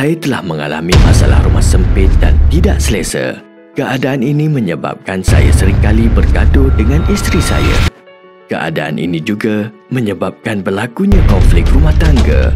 Saya telah mengalami masalah rumah sempit dan tidak selesa. Keadaan ini menyebabkan saya seringkali bergaduh dengan isteri saya. Keadaan ini juga menyebabkan berlakunya konflik rumah tangga.